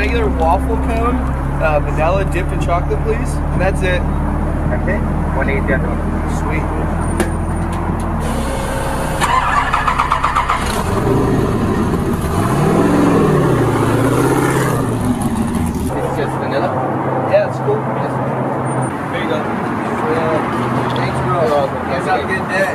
regular waffle cone, uh, vanilla dipped in chocolate, please. And that's it. That's it? 187. Sweet. It's just vanilla? Yeah, it's cool. There you go. Yeah. Thanks, bro. Have a good day.